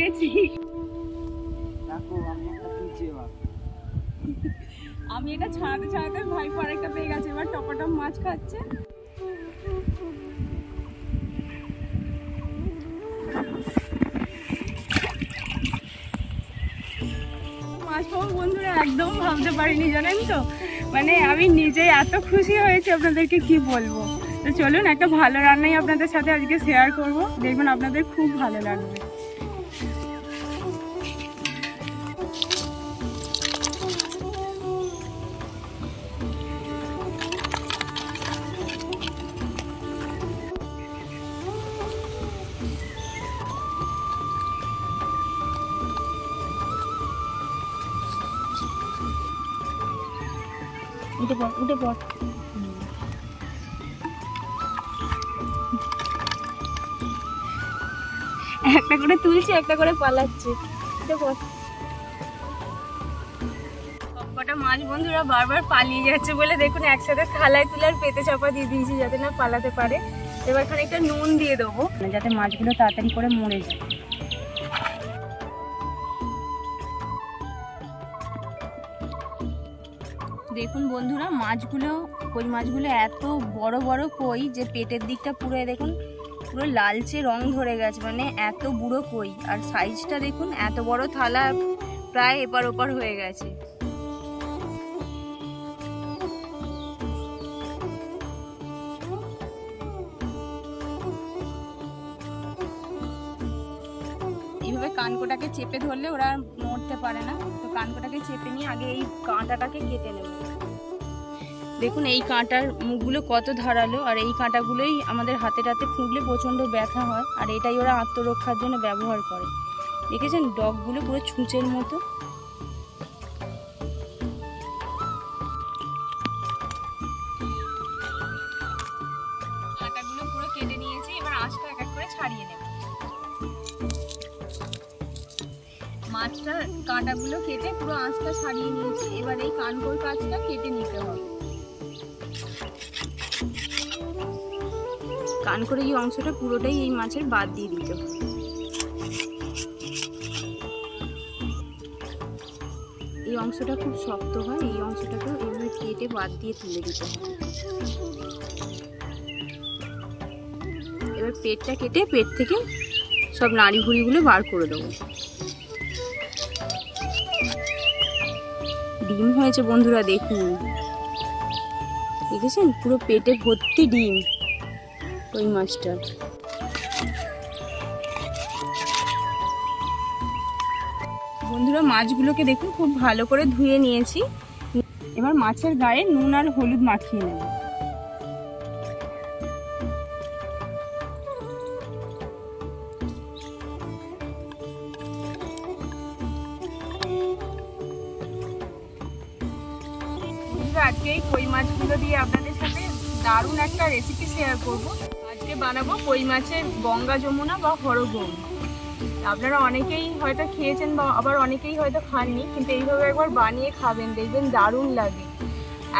গেছি। আমি এটা ছাড়াতে ছাড়াতে ভাই পর একটা পেয়ে গেছে এবার টপাটপ মাছ খাচ্ছে। মাছ পাবো বন্ধুরা একদম ভাবতে পারিনি জানেন তো? মানে আমি নিজে এত খুশি হয়েছি আপনাদেরকে কি বলব? তো চলুন একটা ভালো রান্নাই আপনাদের সাথে আজকে শেয়ার করব। দেখবেন আপনাদের খুব ভালো লাগবে। উঠে পড় উঠে পড়। একটা করে তুলছে, একটা করে পালাচ্ছে। উঠে পড়। সবকটা মাছ বন্ধুরা বারবার পালিয়ে যাচ্ছে বলে দেখুন, একসাথে থালায় তুলে আর পেতে চাপা দিয়ে দিয়েছি যাতে না পালাতে পারে। এবার খানিকটা নুন দিয়ে দেবো। যাতে মাছগুলো তাড়াতাড়ি করে মরে যায়। দেখুন বন্ধুরা, মাছগুলো, কই মাছগুলো এত বড় বড় কই যে পেটের দিকটা পুরো দেখুন, পুরো লালচে রং ধরে গেছে মানে এত বুড়ো কই। আর সাইজটা দেখুন, এত বড় থালা প্রায় এপার ওপার হয়ে গেছে। এইভাবে কানকোটাকে চেপে ধরলে ওরা নড়তে পারে না। তো কানকোটাকে চেপে নিয়ে আগে এই কাঁটাটাকে কেটে নেব। দেখুন, এই কাঁটার মুখগুলো কত ধারালো, আর এই কাঁটাগুলোই আমাদের হাতে টাতে ফুঁকলে প্রচণ্ড ব্যথা হয়, আর এটাই ওরা আত্মরক্ষার জন্য ব্যবহার করে। দেখেছেন, ডগগুলো পুরো ছুঁচের মতো। কাঁটাগুলো পুরো কেটে নিয়েছি, এবার আঁশটা এক এক করে ছাড়িয়ে নেব। মাছটা কাঁটাগুলো কেটে পুরো আঁচটা ছাড়িয়ে নিয়েছি। এবার এই কানকোর কাজটা কেটে নিতে হবে। কানকোর এই অংশটা পুরোটাই এই মাছের বাদ দিয়ে দিতে হবে এই অংশটা খুব শক্ত হয়, এই অংশটাকে এভাবে কেটে বাদ দিয়ে তুলে দিতে হবে। এবার পেটটা কেটে পেট থেকে সব নাড়ি ভুড়িগুলো বার করে দেবো। ডিম হয়েছে বন্ধুরা, দেখুন। দেখেছেন? পুরো পেটে ভর্তি ডিম, ওই মাছটা। বন্ধুরা, মাছগুলোকে দেখুন, খুব ভালো করে ধুয়ে নিয়েছি। এবার মাছের গায়ে নুন আর হলুদ মাখিয়ে নেব। দারুণ একটা রেসিপি শেয়ার করব। আজকে বানাবো কই মাছের গঙ্গা যমুনা বা হরগৌর আপনারা অনেকেই হয়তো খেয়েছেন বা আবার অনেকেই হয়তো খাননি, কিন্তু এইভাবে একবার বানিয়ে খাবেন, দেখবেন দারুণ লাগে।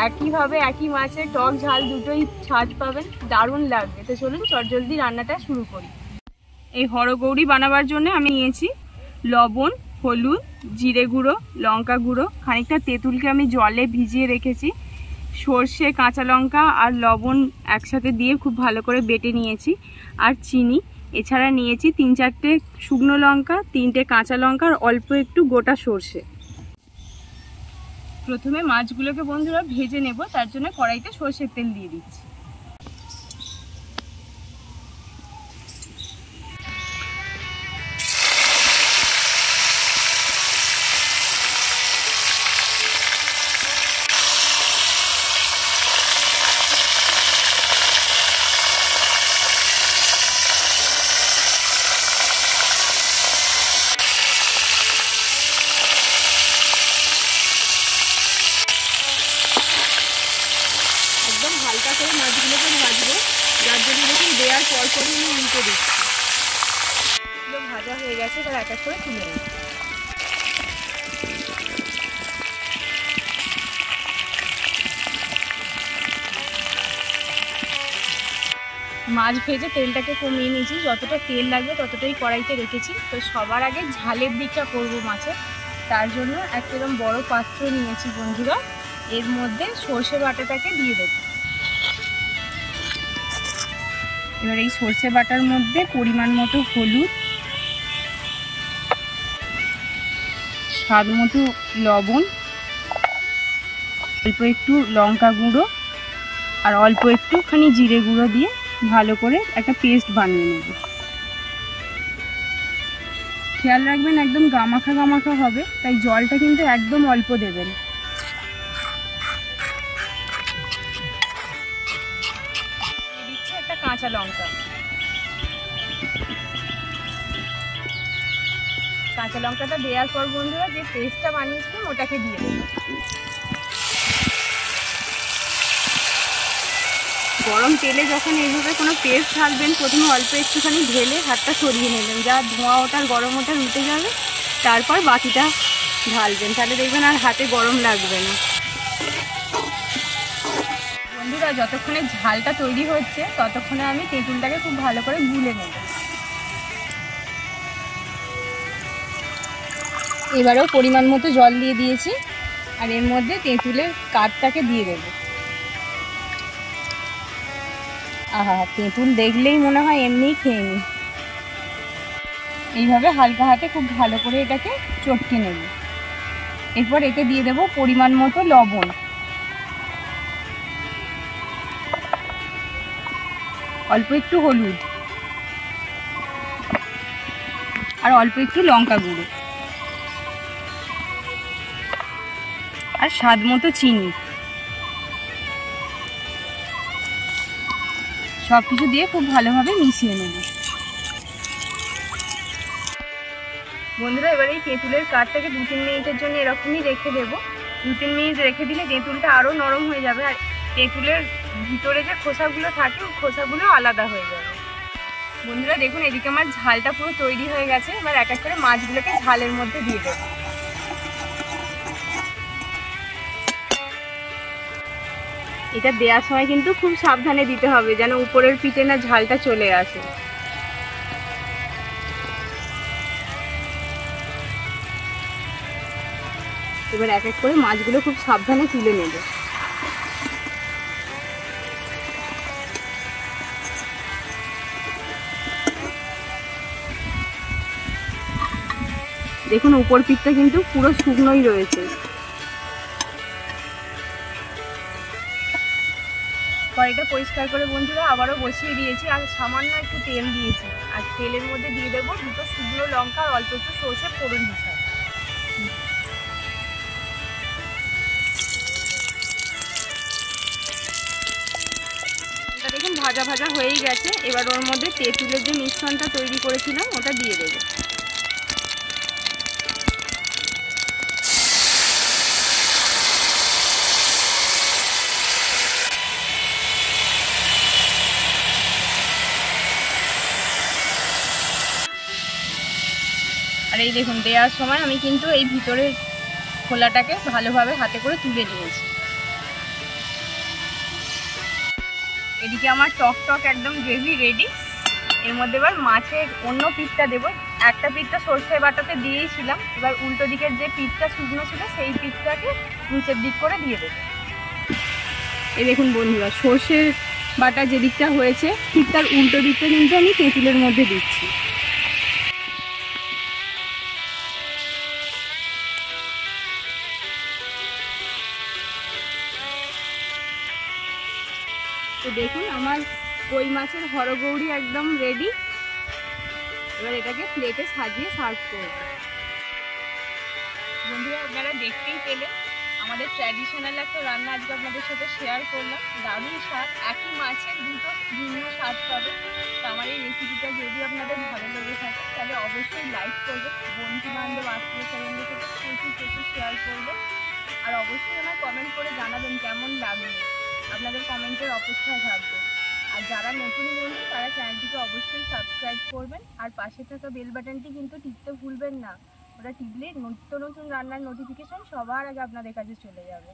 একইভাবে একই মাছের টক ঝাল দুটোই ছাদ পাবেন, দারুণ লাগবে। তো চলুন চটজলদি রান্নাটা শুরু করি। এই হরগৌরি বানাবার জন্য আমি নিয়েছি লবণ, হলুদ, জিরে গুঁড়ো, লঙ্কা গুঁড়ো, খানিকটা তেঁতুলকে আমি জলে ভিজিয়ে রেখেছি। সর্ষে, কাঁচা লঙ্কা আর লবণ একসাথে দিয়ে খুব ভালো করে বেটে নিয়েছি আর চিনি। এছাড়া নিয়েছি তিন চারটে শুকনো লঙ্কা, তিনটে কাঁচা লঙ্কা আর অল্প একটু গোটা সর্ষে। প্রথমে মাছগুলোকে বন্ধুরা ভেজে নেব, তার জন্য কড়াইতে সর্ষের তেল দিয়ে দিচ্ছি একদম হালকা করে মাছগুলোকে ভাজবো যার জন্য দেখুন দেওয়ার পর পরই আমি উল্টে দিচ্ছি এগুলো গেছে এবার এক এক করে তুলে নেব মাছ ভেজে তেলটাকে কমিয়ে নিয়েছি। যতটা তেল লাগবে ততটাই কড়াইতে রেখেছি। তো সবার আগে ঝালের দিকটা করব মাছে তার জন্য এরকম বড় পাত্র নিয়েছি বন্ধুরা। এর মধ্যে সর্ষে বাটাটাকে দিয়ে দেব। এবার এই সর্ষে বাটার মধ্যে পরিমাণ মতো হলুদ স্বাদ মতো লবণ, অল্প একটু লঙ্কা গুঁড়ো আর অল্প একটুখানি জিরে গুঁড়ো দিয়ে ভালো করে একটা পেস্ট বানিয়ে নেব। খেয়াল রাখবেন একদম গামাখা গামাখা হবে, তাই জলটা কিন্তু একদম অল্প দেবেন। একটা কাঁচা লঙ্কা। কাঁচা লঙ্কাটা দেওয়ার পর বন্ধুরা যে পেস্টটা বানিয়েছিলাম, ওটাকে দিয়ে গরম তেলে যখন এইভাবে কোনো পেস্ট ঢালবেন, প্রথমে অল্প একটুখানি ঢেলে হাতটা সরিয়ে নেবেন। যা ধোঁয়া ওঠার, গরম ওটা উঠে যাবে, তারপর বাকিটা ঢালবেন। তাহলে দেখবেন আর হাতে গরম লাগবে না। বন্ধুরা, যতক্ষণে ঝালটা তৈরি হচ্ছে, ততক্ষণে আমি তেঁতুলটাকে খুব ভালো করে গুলে নেব। এবারেও পরিমাণ মতো জল দিয়ে দিয়েছি। আর এর মধ্যে তেঁতুলের কাঠটাকে দিয়ে দেবো। আহা, তেঁতুল দেখলেই মনে হয় এমনিই খেয়ে নি। এইভাবে হালকা হাতে খুব ভালো করে এটাকে চটকে নেব। এরপর এতে দিয়ে দেব পরিমাণ মতো লবণ। অল্প একটু হলুদ। আর অল্প একটু লঙ্কা গুঁড়ো। আর স্বাদ মতো চিনি। সব কিছু দিয়ে খুব ভালোভাবে মিশিয়ে নেব। বন্ধুরা, এবার এই তেঁতুলের কাঠটাকে দু তিন মিনিটের জন্য এরকমই রেখে দেবো। দু তিন মিনিট রেখে দিলে তেঁতুলটা আরও নরম হয়ে যাবে আর তেঁতুলের ভিতরে যে খোসাগুলো থাকে, ওই খোসাগুলো আলাদা হয়ে যাবে। বন্ধুরা, দেখুন, এদিকে আমার ঝালটা পুরো তৈরি হয়ে গেছে। এবার এক এক করে মাছগুলোকে ঝালের মধ্যে দিয়ে দেবো। এটা দেওয়ার সময় কিন্তু খুব সাবধানে দিতে হবে যেন উপরের পিঠে না ঝালটা চলে আসে। এবার এক এক করে মাছগুলো খুব সাবধানে তুলে নেবে। দেখুন, উপর পিঠটা কিন্তু পুরো শুকনোই রয়েছে। কড়াইটা পরিষ্কার করে বন্ধুরা আবারও বসিয়ে দিয়েছি আর সামান্য একটু তেল দিয়েছি। আর তেলের মধ্যে দিয়ে দেবো দুটো শুকনো লঙ্কা আর অল্প একটু সর্ষে ফোড়ন হবে। দেখুন ভাজা ভাজা হয়েই গেছে। এবার ওর মধ্যে তেঁতুলের যে মিশ্রণটা তৈরি করেছিলাম, ওটা দিয়ে দেবো। এই দেখুন, দেওয়ার সময় আমি কিন্তু এই ভিতরের খোলাটাকে ভালোভাবে হাতে করে তুলে নিয়েছি। এদিকে আমার টক টক একদম গ্রেভি রেডি এর মধ্যে এবার মাছের অন্য পিঠটা দেবো। একটা পিঠটা সর্ষে বাটাতে দিয়েইছিলাম এবার উল্টো দিকের যে পিঠটা শুকনো ছিল, সেই পিঠটাকে নিচের দিক করে দিয়ে দেবো। এই দেখুন বন্ধুরা, সর্ষের বাটা যে দিকটা হয়েছে, ঠিক তার উল্টো দিকটা কিন্তু আমি তেঁতুলের মধ্যে দিচ্ছি। দেখুন, আমার কই মাছের হরগৌরি একদম রেডি এবার এটাকে প্লেটে সাজিয়ে সার্ভ করব। বন্ধুরা, আপনারা দেখতেই পেলেন, আমাদের ট্র্যাডিশনাল একটা রান্না আজকে আপনাদের সাথে শেয়ার করলাম। দারুণ স্বাদ, একই মাছের দুটো ভিন্ন স্বাদ পাবে তো আমার এই রেসিপিটা যদি আপনাদের ভালো লেগে থাকে, তাহলে অবশ্যই লাইক করবে বন্ধু বান্ধব আত্মীয় স্বজনদের সাথে প্রচুর প্রচুর শেয়ার করবে আর অবশ্যই আমার কমেন্ট করে জানাবেন কেমন লাগবে আপনাদের কমেন্টের অপেক্ষায় থাকবে। আর যারা নতুন বন্ধু, তারা চ্যানেলটিকে অবশ্যই সাবস্ক্রাইব করবেন। আর পাশে থাকা বেল বাটনটি কিন্তু টিপতে ভুলবেন না। ওটা টিপলে নিত্য নতুন রান্নার নোটিফিকেশন সবার আগে আপনাদের কাছে চলে যাবে।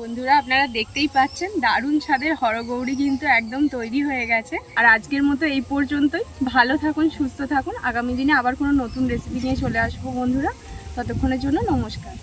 বন্ধুরা, আপনারা দেখতেই পাচ্ছেন, দারুণ ছাদের হরগৌরী কিন্তু একদম তৈরি হয়ে গেছে। আর আজকের মতো এই পর্যন্তই। ভালো থাকুন, সুস্থ থাকুন। আগামী দিনে আবার কোনো নতুন রেসিপি নিয়ে চলে আসব বন্ধুরা। ততক্ষণের জন্য নমস্কার।